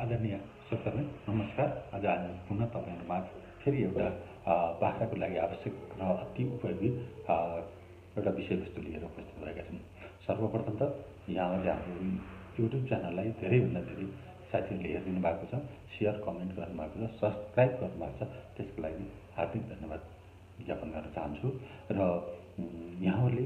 आदरणीय श्रोताहरू नमस्कार। आज हामी पुनः तपाईँहरूमा फेरि एउटा बाख्राको लागि आवश्यक र अति उपयोगी एउटा विषयवस्तु लिएर उपस्थित भएका छौँ। सर्वप्रथम त यहाँले हाम्रो युट्युब च्यानललाई धेरैभन्दा धेरै साथीहरूले हेरिदिनु भएको छ सेयर कमेन्ट गर्नुभएको छ सब्सक्राइब गर्नुभएको छ त्यसको लागि हार्दिक धन्यवाद ज्ञापन गर्न चाहन्छु। र यहाँहरूले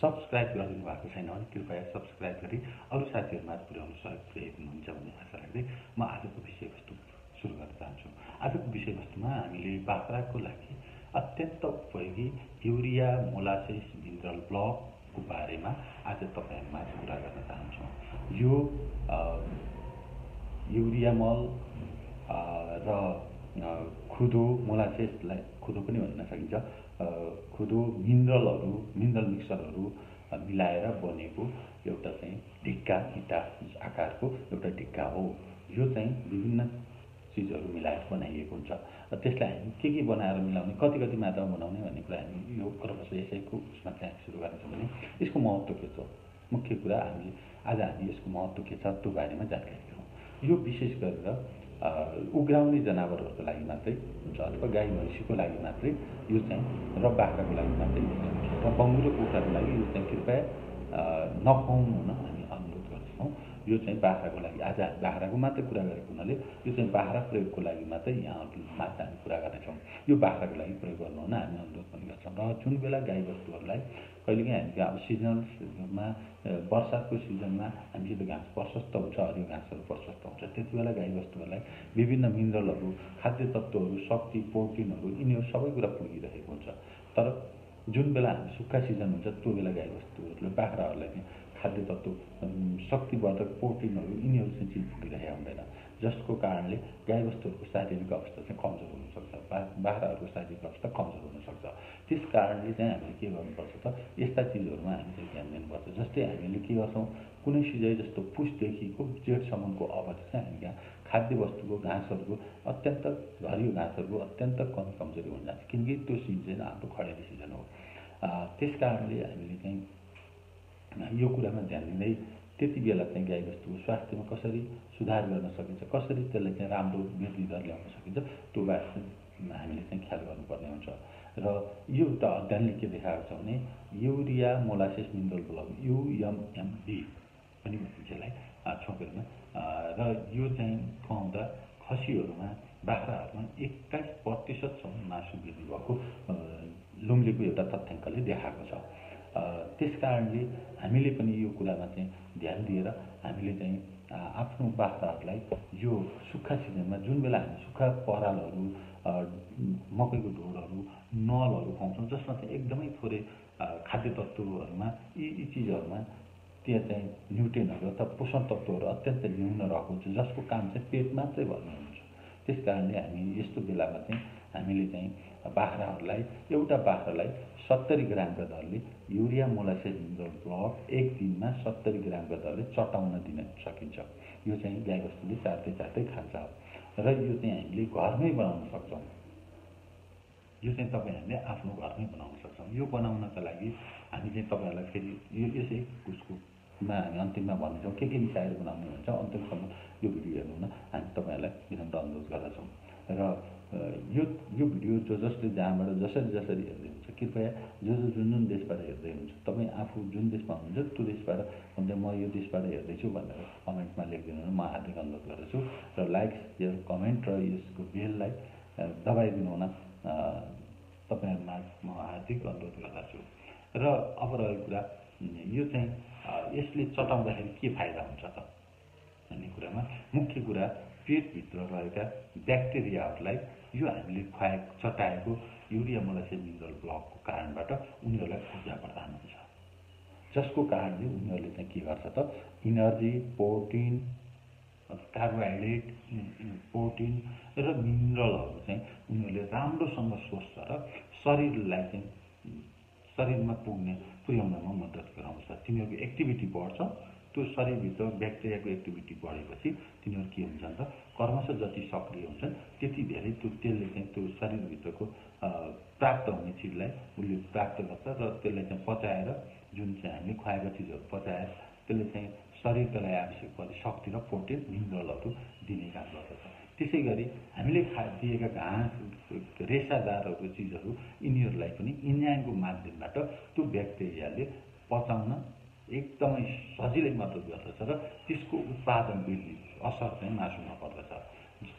सब्सक्राइब गरिदिनु भएको छैन भने कृपया सब्सक्राइब गरी अरू साथीहरूमा पुर्याउनु सहयोग पुर्याइदिनुहुन्छ भन्ने आशा राख्दै म आजको विषयवस्तु सुरु गर्न चाहन्छु। आजको विषयवस्तुमा हामीले बाख्राको लागि अत्यन्त उपयोगी युरिया मोलासिस मिनरल ब्लकको बारेमा आज तपाईँहरूमा कुरा गर्न चाहन्छौँ। यो युरिया मल र खुदो मोलासेसलाई खुदो पनि भन्न सकिन्छ। खुदो मिनरलहरू मिनरल मिक्सरहरू मिलाएर बनेको एउटा चाहिँ ढिक्का इँटा आकारको एउटा ढिक्का हो। यो चाहिँ विभिन्न चिजहरू मिलाएर बनाइएको हुन्छ। त्यसलाई हामी के के बनाएर मिलाउने कति कति मात्रामा बनाउने भन्ने कुरा हामी यो प्रश्न यसैको उसमा चाहिँ सुरु गर्नेछौँ भने यसको महत्त्व के छ? मुख्य कुरा हामीले आज हामी यसको महत्त्व के छ त्यो बारेमा जानकारी दिउँ। यो विशेष गरेर उग्राउने जनावरहरूको लागि मात्रै हुन्छ अथवा गाई भैँसीको लागि मात्रै यो चाहिँ र बाख्राको लागि मात्रै र बङ्गुरो कुखुराको लागि यो चाहिँ कृपया नखुवाउनु हुन हामी अनुरोध गर्छौँ यो चाहिँ बाख्राको लागि आज बाख्राको मात्रै कुरा गरेको हुनाले यो चाहिँ बाख्रा प्रयोगको लागि मात्रै यहाँहरू मात्र हामी कुरा गर्नेछौँ। यो बाख्राको लागि प्रयोग गर्नु हुन हामी अनुरोध पनि गर्छौँ। र जुन बेला गाईबस्तुहरूलाई कहिलेकाहीँ हामी अब सिजनलमा वर्षाको सिजनमा हामीसित घाँस प्रशस्त हुन्छ हरियो घाँसहरू प्रशस्त हुन्छ। त्यति बेला गाईबस्तुहरूलाई विभिन्न मिनरलहरू खाद्य तत्त्वहरू शक्ति प्रोटिनहरू यिनीहरू सबै कुरा पुगिरहेको हुन्छ। तर जुन बेला हामी सुक्खा सिजन हुन्छ त्यो बेला गाईबस्तुहरूले बाख्राहरूलाई खाद्य तत्त्व शक्तिवर्धक प्रोटिनहरू यिनीहरू चाहिँ चिज पुगिरहेको हुँदैन। जसको कारणले गाईबस्तुहरूको शारीरिक अवस्था चाहिँ कमजोर हुनसक्छ बा बाख्राहरूको शारीरिक अवस्था कमजोर हुनसक्छ। त्यस कारणले चाहिँ हामीले के गर्नुपर्छ त यस्ता चिजहरूमा हामी चाहिँ ध्यान दिनुपर्छ। जस्तै हामीले के गर्छौँ कुनै सिजै जस्तो पुसदेखिको जेठसम्मको अवधि चाहिँ हामी यहाँ खाद्य वस्तुको घाँसहरूको अत्यन्त हरियो घाँसहरूको अत्यन्त कम कमजोरी हुन जान्छ। किनकि त्यो सिजन हाम्रो खडेरी सिजन हो। त्यस कारणले हामीले चाहिँ यो कुरामा ध्यान दिँदै त्यति बेला चाहिँ गाईबस्तुको स्वास्थ्यमा कसरी सुधार गर्न सकिन्छ कसरी त्यसलाई चाहिँ राम्रो वृद्धि दर ल्याउन सकिन्छ त्यो बारे चाहिँ हामीले चाहिँ ख्याल गर्नुपर्ने हुन्छ। र यो एउटा अध्ययनले के देखाएको छ भने urea molasses mineral block UMMB पनि भनिन्छ यसलाई छोपेरमा र यो चाहिँ खुवाउँदा खसीहरूमा बाख्राहरूमा एक्काइस प्रतिशतसम्म मासु वृद्धि भएको लुम्लेको एउटा तथ्याङ्कले देखाएको छ। त्यस कारणले हामीले पनि यो कुरामा चाहिँ ध्यान दिएर हामीले चाहिँ आफ्नो बाख्राहरूलाई यो सुक्खा सिजनमा जुन बेला हामी सुक्खा परालहरू मकैको ढोडहरू नलहरू खुवाउँछौँ जसमा चाहिँ एकदमै थोरै खाद्य तत्त्वहरूमा यी यी चिजहरूमा त्यहाँ चाहिँ न्युट्रेनहरू अथवा पोषण तत्त्वहरू अत्यन्त न्यून रहेको हुन्छ जसको काम चाहिँ पेट मात्रै भर्नु हुन्छ। त्यस कारणले हामी यस्तो बेलामा चाहिँ हामीले चाहिँ बाख्राहरूलाई एउटा बाख्रालाई सत्तरी ग्रामका दरले युरिया मोलासिस ब्लक एक दिनमा सत्तरी ग्रामका दरले चटाउन दिन सकिन्छ। यो चाहिँ गाईबस्तुले चाट्दै चाट्दै खान्छ। र यो चाहिँ हामीले घरमै बनाउन सक्छौँ। यो चाहिँ तपाईँहरूले आफ्नो घरमै बनाउन सक्छौँ। यो बनाउनका लागि हामी चाहिँ तपाईँहरूलाई फेरि यो यसै उसकोमा हामी अन्तिममा भन्नेछौँ के के मिसाएर बनाउने भन्छ अन्तिमसम्म यो भिडियो हेर्नु हुन हामी तपाईँहरूलाई विनम्र अनुरोध गर्दछौँ। र यो यो भिडियो जो जसले जहाँबाट जसरी जसरी हेर्दै हुन्छ कृपया जो जो जुन जुन देशबाट हेर्दै हुन्छ तपाईँ आफू जुन देशमा हुनुहुन्छ त्यो देशबाट हुन्छ म यो देशबाट हेर्दैछु भनेर कमेन्टमा लेखिदिनु म हार्दिक अनुरोध गर्दछु र लाइक सेयर कमेन्ट र यसको बेललाई दबाइदिनु हुन तपाईँहरूमा म हार्दिक अनुरोध गर्दछु। र अब रहेको कुरा यो चाहिँ यसले चटाउँदाखेरि के फाइदा हुन्छ त भन्ने कुरामा मुख्य कुरा पेटभित्र रहेका ब्याक्टेरियाहरूलाई यो हामीले खुवाए चटाएको युरिया मोलासिस मिनरल ब्लकको कारणबाट उनीहरूलाई ऊर्जा प्रदान हुन्छ। जसको कारणले उनीहरूले चाहिँ के गर्छ त इनर्जी प्रोटिन कार्बोहाइड्रेट प्रोटिन र मिनरलहरू चाहिँ उनीहरूले राम्रोसँग सोच्छ र शरीरलाई चाहिँ शरीरमा पुग्ने पुर्याउनमा मद्दत गराउँछ। तिनीहरूको एक्टिभिटी बढ्छ। त्यो शरीरभित्र ब्याक्टेरियाको एक्टिभिटी बढेपछि तिनीहरू के हुन्छन् त कर्मश जति सक्रिय हुन्छन् त्यति धेरै त्यो त्यसले चाहिँ त्यो शरीरभित्रको प्राप्त हुने चिजलाई उसले प्राप्त गर्छ र त्यसलाई चाहिँ पचाएर जुन चाहिँ हामीले खुवाएको चिजहरू पचाएर त्यसले चाहिँ शरीरका लागि आवश्यक पर्ने शक्ति र प्रोटिन मिनरलहरू दिने काम गर्दछ। त्यसै गरी हामीले खा दिएका घाँस रेसादारहरू चिजहरू यिनीहरूलाई पनि इन्जाइमको माध्यमबाट त्यो ब्याक्टेरियाले पचाउन एकदमै सजिलै मद्दत गर्दछ र त्यसको उत्पादन वृद्धि असर चाहिँ मासुमा पर्दछ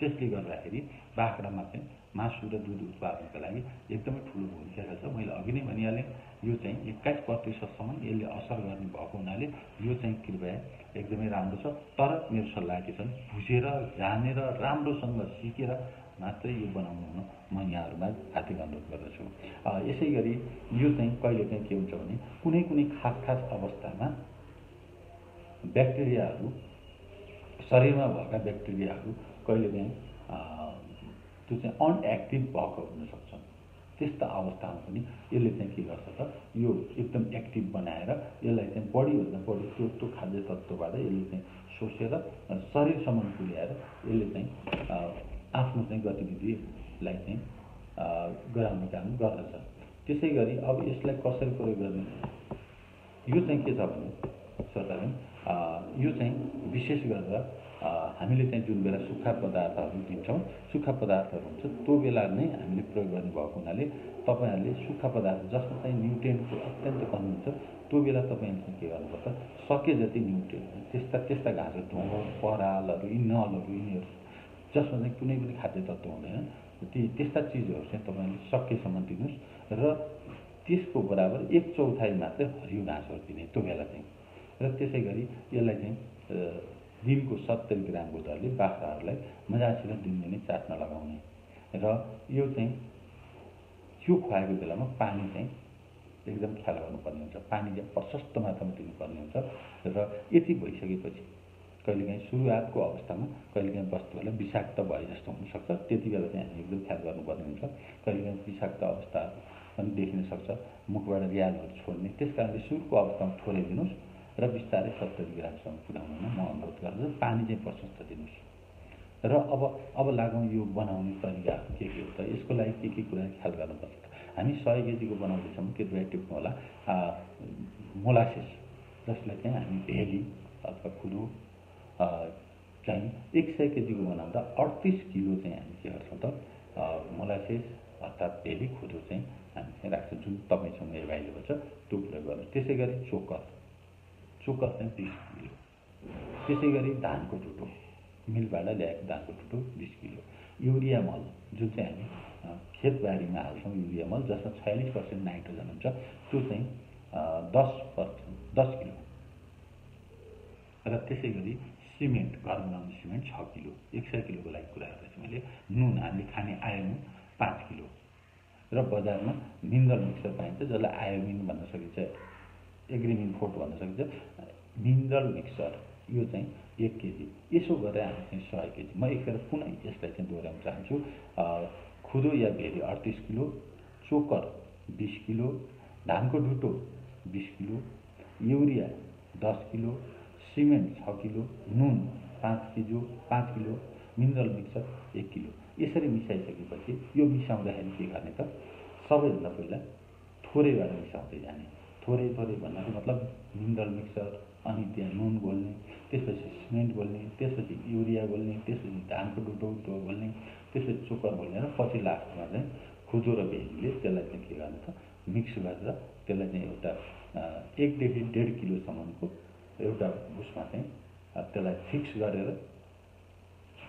त्यसले गर्दाखेरि बाख्रामा चाहिँ मासु र दुध उत्पादनका लागि एकदमै ठुलो भूमिका रहेछ। मैले अघि नै भनिहालेँ यो चाहिँ एक्काइस प्रतिशतसम्म यसले असर गर्ने भएको हुनाले यो चाहिँ कृपया एकदमै राम्रो छ। तर मेरो सल्लाह के छ बुझेर जानेर राम्रोसँग सिकेर मात्रै यो बनाउनु हुन म यहाँहरूमा हार्दिक अनुरोध गर्दछु। यसै गरी यो चाहिँ कहिले चाहिँ के हुन्छ भने कुनै कुनै खास खास अवस्थामा ब्याक्टेरियाहरू शरीरमा भएका ब्याक्टेरियाहरू कहिले चाहिँ त्यो चाहिँ अनएक्टिभ भएको हुनसक्छ त्यस्ता अवस्थामा पनि यसले चाहिँ के गर्छ त यो एकदम एक्टिभ बनाएर यसलाई चाहिँ बढीभन्दा बढी त्यो त्यो खाद्य तत्त्वबाट यसले चाहिँ सोसेर शरीरसम्म पुर्याएर यसले चाहिँ आफ्नो चाहिँ गतिविधिलाई चाहिँ गराउने काम गर्दछ। त्यसै गरी अब यसलाई कसरी प्रयोग गर्ने? यो चाहिँ के छ भने श्रोताले यो चाहिँ विशेष गरेर हामीले चाहिँ जुन बेला सुक्खा पदार्थहरू दिन्छौँ सुक्खा पदार्थहरू हुन्छ त्यो बेला नै हामीले प्रयोग गर्ने भएको हुनाले तपाईँहरूले सुक्खा पदार्थ जसमा चाहिँ न्युट्रियन्टको अत्यन्त कमी हुन्छ त्यो बेला तपाईँले चाहिँ के गर्नुपर्छ सके जति न्युट्रियन्ट त्यस्ता त्यस्ता घाँसहरू ढुङ्गो परालहरू यी नलहरू यिनीहरू जसमा चाहिँ कुनै पनि खाद्य तत्त्व हुँदैन। ती त्यस्ता चिजहरू चाहिँ तपाईँले सकेसम्म दिनुहोस् र त्यसको बराबर एक चौथाइ मात्रै हरियो घाँसहरू दिने त्यो बेला चाहिँ। र त्यसै गरी यसलाई चाहिँ दिनको सत्तरी ग्रामको दरले बाख्राहरूलाई मजासित दिनदिनै चाट्न लगाउने। र यो चाहिँ यो खुवाएको बेलामा पानी चाहिँ एकदम ख्याल गर्नुपर्ने हुन्छ। पानी चाहिँ प्रशस्त मात्रामा दिनुपर्ने हुन्छ। र यति भइसकेपछि कहिलेकाहीँ सुरुवातको अवस्थामा कहिलेकाहीँ वस्तुहरूलाई विषाक्त भए जस्तो हुनसक्छ। त्यति बेला चाहिँ हामी एकदम ख्याल गर्नुपर्ने हुन्छ। कहिलेकाहीँ विषाक्त अवस्था पनि देखिन सक्छ। मुखबाट रियालहरू छोड्ने। त्यस कारणले सुरुको अवस्थामा थोरै दिनुहोस् र बिस्तारै सत्तरी ग्रामसम्म पुर्याउन म अनुरोध गर्दछु पानी चाहिँ प्रशस्त दिनुहोस्। र अब अब लागौँ यो बनाउने तरिकाहरू के के हो त? यसको लागि के के कुरा ख्याल गर्नुपर्छ हामी सय केजीको बनाउँदैछौँ। कृपया टिप्नु होला? मोलासिस। जसलाई चाहिँ हामी भेली अथवा कुरो चाहिँ एक सय केजीको बनाउँदा अडतिस किलो चाहिँ हामी के गर्छौँ त। मोलासिस अर्थात् भेली खुदो चाहिँ हामी चाहिँ राख्छौँ जुन तपाईँसँग एभाइलेबल छ त्यो प्रयोग गर्नु। त्यसै गरी चोकर। चोकर चाहिँ बिस किलो। त्यसै गरी धानको टुटो। मिलबाट ल्याएको धानको टुटो बिस किलो। युरिया मल जुन चाहिँ हामी खेतबारीमा हाल्छौँ युरिया मल जसमा छयालिस पर्सेन्ट नाइट्रोजन हुन्छ त्यो चाहिँ दस पर्सेन्ट दस किलो। र त्यसै गरी सिमेन्ट घर बनाउने सिमेन्ट छ किलो एक सय किलोको लागि कुरा गर्दैछु मैले नुन हामीले खाने आयोमिन पाँच किलो र बजारमा मिनरल मिक्सर पाइन्छ जसलाई आयोमिन भन्न सकिन्छ एग्रिमिन फोर्ट भन्न सकिन्छ मिनरल मिक्सर यो चाहिँ एक केजी यसो गरेर हामी चाहिँ सय केजी म एकखेर पुनः यसलाई चाहिँ दोहोऱ्याउन चाहन्छु खुदो या भेरी अडतिस किलो चोकर बिस किलो धानको ढुटो बिस किलो युरिया दस किलो सिमेन्ट छ किलो नुन पाँच किलो पाँच किलो मिनरल मिक्सर एक किलो। यसरी मिसाइसकेपछि यो मिसाउँदाखेरि के गर्ने त? सबैभन्दा पहिला थोरैबाट मिसाउँदै जाने। थोरै थोरै भन्नाले मतलब मिनरल मिक्सर अनि त्यहाँ नुन घोल्ने त्यसपछि सिमेन्ट घोल्ने त्यसपछि युरिया घोल्ने त्यसपछि धानको डुटो डुटो घोल्ने त्यसपछि चोकर घोल्ने र पछि लास्टमा चाहिँ खुदो र भेजीले त्यसलाई चाहिँ के गर्नु त? मिक्स गरेर त्यसलाई चाहिँ एउटा एकदेखि डेढ किलोसम्मको एउटा उसमा चाहिँ त्यसलाई फिक्स गरेर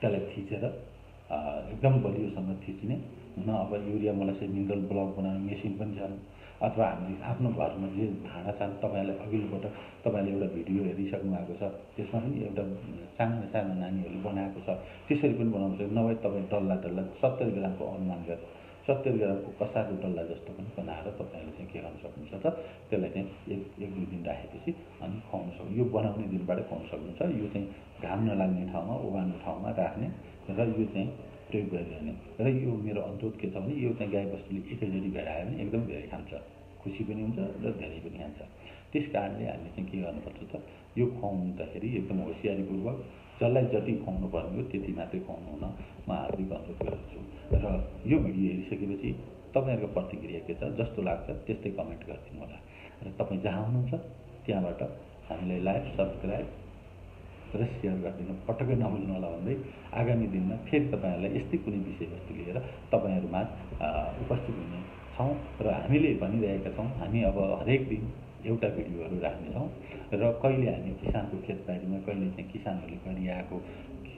त्यसलाई थिचेर एकदम बलियोसँग थिच्ने न अब युरिया मलाई चाहिँ मिनरल ब्लक बनाउने मेसिन पनि छ। अथवा हामीले आफ्नो घरमा जे भाँडा छन् तपाईँहरूले अघिल्लो पटक तपाईँहरूले एउटा भिडियो हेरिसक्नु भएको छ त्यसमा पनि एउटा सानो सानो नानीहरूले बनाएको छ। त्यसरी पनि बनाउनु सक्छ नभए तपाईँ डल्ला डल्ला सत्तरी ग्रामको अनुमान गरेर। सत्तरी ग्रामको कसारको डल्ला जस्तो पनि बनाएर तपाईँहरूले चाहिँ के गर्नु सक्नुहुन्छ त? त्यसलाई चाहिँ एक एक दुई दिन राखेपछि अनि खुवाउनु सक्नु यो बनाउने दिनबाटै खुवाउनु सक्नुहुन्छ। यो चाहिँ घाम नलाग्ने ठाउँमा ओभानो ठाउँमा राख्ने र यो चाहिँ प्रयोग गरिरहने। र यो मेरो अनुरोध के छ भने यो चाहिँ गाई बस्तुले एकैचोटि भेडायो भने एकदम धेरै खान्छ। खुसी पनि हुन्छ र धेरै पनि खान्छ। त्यस कारणले हामीले चाहिँ के गर्नुपर्छ त यो खुवाउँदाखेरि एकदम होसियारीपूर्वक जसलाई जति खुवाउनु पर्ने हो त्यति मात्रै खुवाउनु हुन म हार्दिक यो भिडियो हेरिसकेपछि तपाईँहरूको प्रतिक्रिया के छ? जस्तो लाग्छ त्यस्तै कमेन्ट गरिदिनु होला। र तपाईँ जहाँ हुनुहुन्छ त्यहाँबाट हामीलाई लाइक सब्सक्राइब गरेर सेयर गरिदिनु। पटक्कै नभुल्नु होला भन्दै आगामी दिनमा फेरि तपाईँहरूलाई यस्तै कुनै विषयवस्तु लिएर तपाईँहरूमा उपस्थित हुने छौँ र हामीले भनिरहेका छौँ। हामी अब हरेक दिन एउटा भिडियोहरू राख्नेछौँ। र कहिले हामी किसानको खेतबारीमा कहिले चाहिँ किसानहरूले गरिआएको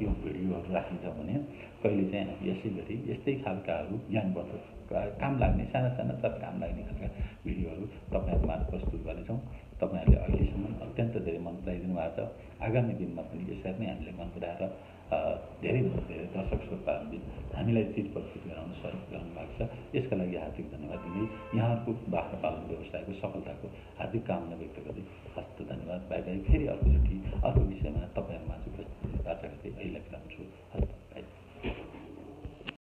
यो भिडियोहरू राखिन्छ भने कहिले चाहिँ हामी यसै गरी यस्तै खालकाहरू ज्ञानवर्धक काम लाग्ने साना साना तर काम लाग्ने खालका भिडियोहरू तपाईँहरूमा प्रस्तुत गर्नेछौँ। तपाईँहरूले अहिलेसम्म अत्यन्त धेरै मन पराइदिनु भएको छ। आगामी दिनमा पनि यसरी नै हामीले मन पराएर धेरैभन्दा धेरै दर्शक श्रोताहरूले हामीलाई चिज प्रस्तुत गराउन सहयोग गर्नु भएको छ। यसका लागि हार्दिक धन्यवाद दिँदै यहाँहरूको बाख्रा पालन व्यवसायको सफलताको हार्दिक कामना व्यक्त गर्दै हस्त धन्यवाद। Bye bye. फेरि अर्कोचोटि अर्को विषयमा तपाईँहरूमा चाहिँ उपस्थित बाचा गर्दै अहिले बिराउँछु